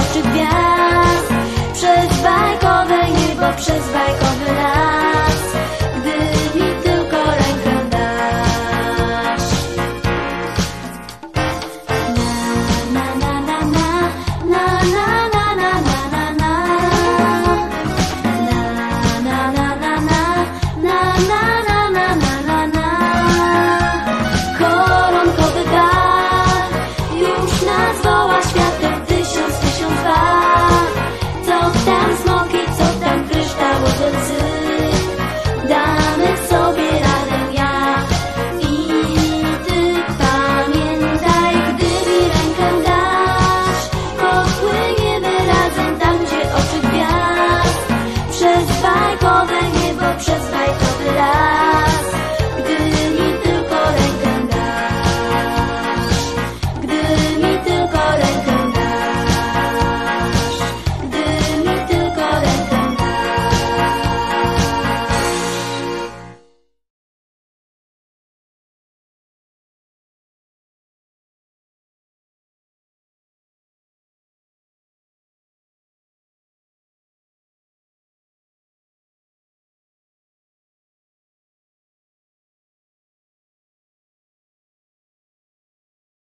of the.